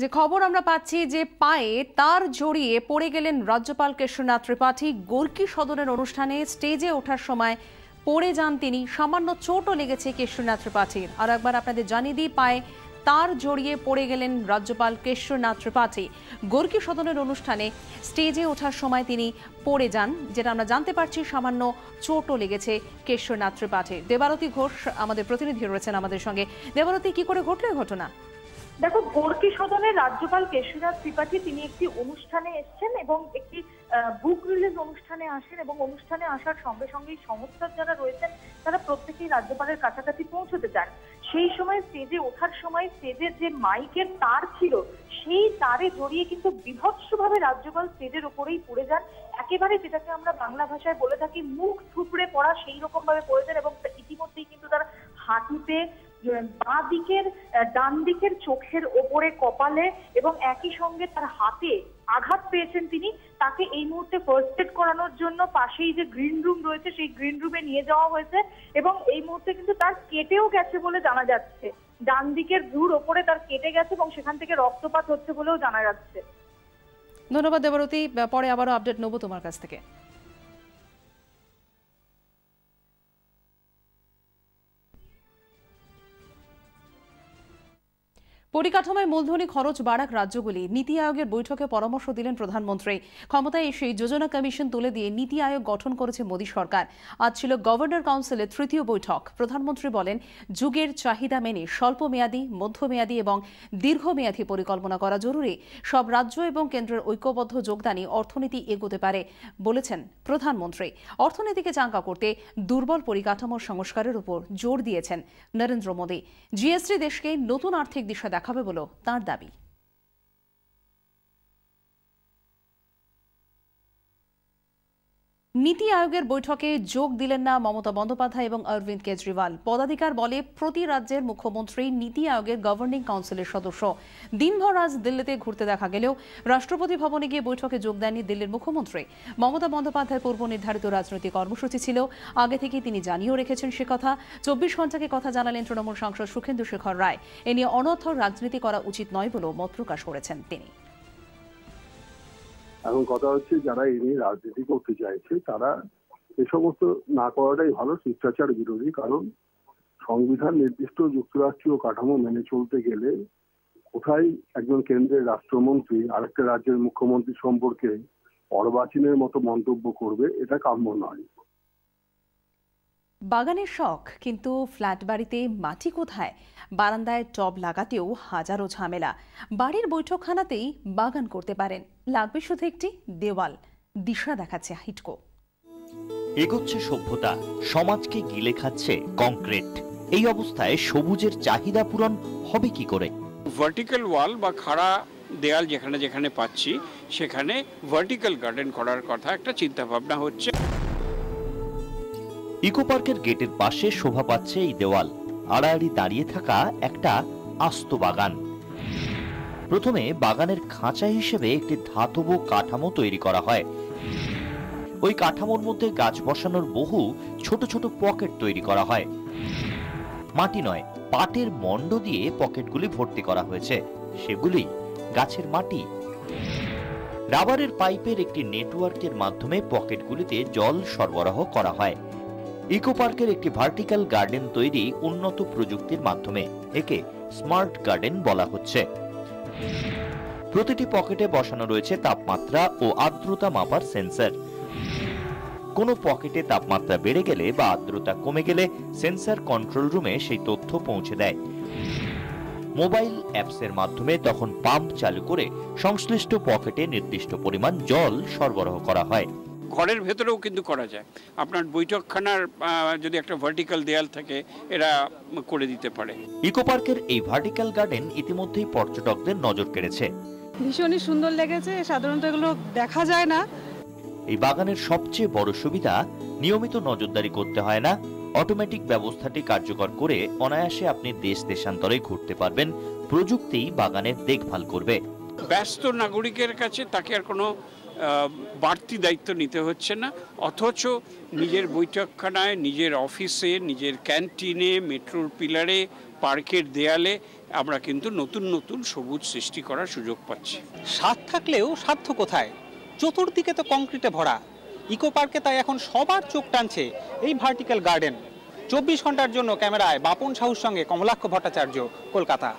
যে খবর আমরা পাচ্ছি যে পায়ে তার জড়িয়ে পড়ে গেলেন রাজ্যপাল কেশরনাথ ত্রিপাঠী। গোর্কি সদনের অনুষ্ঠানে স্টেজে ওঠার সময় পড়ে যান তিনি। সামান্য চোটও লেগেছে কেশরনাথ ত্রিপাঠীর। আর একবার আপনাদের জানিয়ে দিই, পায়ে তার জড়িয়ে পড়ে গেলেন রাজ্যপাল কেশরনাথ ত্রিপাঠী। গোর্কি সদনের অনুষ্ঠানে স্টেজে ওঠার সময় তিনি পড়ে যান, যেটা আমরা জানতে পারছি সামান্য চোটও লেগেছে কেশরনাথ ত্রিপাঠীর। দেবারতী ঘোষ, আমাদের প্রতিনিধি রয়েছেন আমাদের সঙ্গে। দেবারতী, কি করে ঘটলো ঘটনা? দেখো গোর্কি সদনের রাজ্যপাল কেশরনাথ ত্রিপাঠী তিনি একটি অনুষ্ঠানে এসেছেন এবং একটি বুক রিলিজ অনুষ্ঠানে আসেন এবং অনুষ্ঠানে আসার সঙ্গে সঙ্গেই সংস্থার যারা রয়েছেন, তারা প্রত্যেকেই রাজ্যপালের কাছাকাছি পৌঁছতে চান। সেই সময় স্টেজে ওঠার সময় স্টেজের যে মাইকের তার ছিল, সেই তারে জড়িয়ে কিন্তু বিভৎসভাবে রাজ্যপাল স্টেজের উপরেই পড়ে যান। একেবারে যেটাকে আমরা বাংলা ভাষায় বলে থাকি, মুখ থুপড়ে পড়া সেই রকম ভাবে পড়ে যান এবং ইতিমধ্যেই কিন্তু তার হাঁটুতে বাঁ দিকের ডান দিকের চোখের ওপরে কপালে এবং একই সঙ্গে তার হাতে আঘাত পেয়েছেন তিনি, তাকে এই মুহূর্তে ফার্স্ট এড করানোর জন্য পাশেই যে গ্রিন রুম রয়েছে, সেই গ্রিন রুমে নিয়ে যাওয়া হয়েছে এবং এই মুহূর্তে কিন্তু তার কেটেও গেছে বলে জানা যাচ্ছে। ডান দিকের ভ্রুর ওপরে তার কেটে গেছে এবং সেখান থেকে রক্তপাত হচ্ছে বলেও জানা যাচ্ছে। ধন্যবাদ দেবরতী পরে আবারও আপডেট নেব তোমার কাছ থেকে। পরিকাঠামোয় মূলধনী খরচ বাড়াক রাজ্যগুলি। নীতি আয়োগের বৈঠকে পরামর্শ দিলেন প্রধানমন্ত্রী। ক্ষমতায় এসে যোজনা কমিশন তুলে দিয়ে নীতি আয়োগ গঠন করেছে মোদী সরকার। আজ ছিল গভর্নর কাউন্সিলের তৃতীয় বৈঠক। প্রধানমন্ত্রী বলেন, যুগের চাহিদা মেনে স্বল্প মেয়াদী মধ্যমেয়াদী এবং দীর্ঘমেয়াদী পরিকল্পনা করা জরুরি। সব রাজ্য এবং কেন্দ্রের ঐক্যবদ্ধ যোগদানই অর্থনীতি এগোতে পারে, বলেছেন প্রধানমন্ত্রী। অর্থনীতিকে চাঙ্কা করতে দুর্বল পরিকাঠামোর সংস্কারের উপর জোর দিয়েছেন নরেন্দ্র মোদী। জিএসটি দেশকে নতুন আর্থিক দিশা দেখাবে বলেও তাঁর দাবি। নীতি আয়োগের বৈঠকে যোগ দিলেন না মমতা বন্দ্যোপাধ্যায় এবং অরবিন্দ কেজরিওয়াল। পদাধিকার বলে প্রতি রাজ্যের মুখ্যমন্ত্রী নীতি আয়োগের গভর্নিং কাউন্সিলের সদস্য। দিনভর আজ দিল্লিতে ঘুরতে দেখা গেলেও রাষ্ট্রপতি ভবনে গিয়ে বৈঠকে যোগ দেননি দিল্লির মুখ্যমন্ত্রী। মমতা বন্দ্যোপাধ্যায়ের পূর্ব নির্ধারিত রাজনৈতিক কর্মসূচি ছিল। আগে থেকে তিনি জানিয়েও রেখেছেন সে কথা। চব্বিশ ঘন্টাকে কথা জানালেন তৃণমূল সাংসদ সুখেন্দু শেখর রায়। এ নিয়ে অনর্থক রাজনীতি করা উচিত নয় বলেও মত প্রকাশ করেছেন তিনি। এখন কথা হচ্ছে যারা এই নিয়ে রাজনীতি করতে চাইছে, তারা এ সমস্ত না করাটাই ভালো, শিষ্টাচার বিরোধী। কারণ সংবিধান নির্দিষ্ট যুক্তরাষ্ট্রীয় কাঠামো মেনে চলতে গেলে কোথায় একজন কেন্দ্রের রাষ্ট্রমন্ত্রী আরেকটা রাজ্যের মুখ্যমন্ত্রী সম্পর্কে অর্বাচীনের মতো মন্তব্য করবে, এটা কাম্য নয়। বাগানের শখ কিন্তু ফ্ল্যাট বাড়িতে মাটি কোথায়? বারান্দায় টব লাগাতেও হাজারো ঝামেলা। বাড়ির বৈঠকখানাতেই বাগান করতে পারেন। লাগবে শুধু একটি দেওয়াল। দিশা দেখাচ্ছে হিটকো। এগোচ্ছে সভ্যতা। সমাজকে গিলে খাচ্ছে কংক্রিট। এই অবস্থায় সবুজের চাহিদা পূরণ হবে কি করে? ভার্টিক্যাল ওয়াল বা খাড়া দেয়াল যেখানে যেখানে পাচ্ছি সেখানে ভার্টিক্যাল গার্ডেন করার কথা একটা চিন্তা ভাবনা হচ্ছে। ইকো পার্কের গেটের পাশে শোভা পাচ্ছে এই দেওয়াল। আড়াআড়ি দাঁড়িয়ে থাকা একটা আস্ত বাগান। প্রথমে বাগানের খাঁচা হিসেবে একটি ধাতব কাঠামো তৈরি করা হয়। ওই কাঠামোর মধ্যে গাছ বসানোর বহু ছোট ছোট পকেট তৈরি করা হয়। মাটি নয়, পাটের মণ্ড দিয়ে পকেটগুলি ভর্তি করা হয়েছে। সেগুলি গাছের মাটি। রাবারের পাইপের একটি নেটওয়ার্কের মাধ্যমে পকেটগুলিতে জল সরবরাহ করা হয়। ইকো পার্কের একটি ভার্টিক্যাল গার্ডেন তৈরি উন্নত প্রযুক্তির মাধ্যমে একে স্মার্ট গার্ডেন বলা হচ্ছে। প্রতিটি পকেটে বসানো রয়েছে তাপমাত্রা ও আর্দ্রতা মাপার সেন্সর। কোনো পকেটে তাপমাত্রা বেড়ে গেলে বা আর্দ্রতা কমে গেলে সেন্সর কন্ট্রোল রুমে সেই তথ্য পৌঁছে দেয়। মোবাইল অ্যাপসের মাধ্যমে তখন পাম্প চালু করে সংশ্লিষ্ট পকেটে নির্দিষ্ট পরিমাণ জল সরবরাহ করা হয়। ঘরের ভেতরেও কিন্তু করা যায়। আপনার বৈঠকখানার যদি একটা ভার্টিক্যাল দেয়াল থাকে এরা করে দিতে পারে। ইকো পার্কের এই ভার্টিক্যাল গার্ডেন ইতিমধ্যেই পর্যটকদের নজর কেড়েছে। ভীষণই সুন্দর লেগেছে সাধারণত এগুলো দেখা যায় না। এই বাগানের সবচেয়ে বড় সুবিধা নিয়মিত নজরদারি করতে হয় না। অটোমেটিক ব্যবস্থাটি কার্যকর করে অনায়াসে আপনি দেশ দেশান্তরে ঘুরতে পারবেন। প্রযুক্তি বাগানের দেখভাল করবে। ব্যস্ত নাগরিকের কাছে তাকে আর কোনো বাড়তি দায়িত্ব নিতে হচ্ছে না, অথচ নিজের বৈঠকখানায়, নিজের অফিসে, নিজের ক্যান্টিনে, মেট্রোর পিলারে, পার্কের দেয়ালে আমরা কিন্তু নতুন নতুন সবুজ সৃষ্টি করার সুযোগ পাচ্ছি। স্বাদ থাকলেও সাধ্য কোথায়? চতুর্দিকে তো কংক্রিটে ভরা। ইকো পার্কে তাই এখন সবার চোখ টানছে এই ভার্টিক্যাল গার্ডেন। চব্বিশ ঘণ্টার জন্য ক্যামেরায় বাপন সাহুর সঙ্গে কমলাক্ষ ভট্টাচার্য, কলকাতা।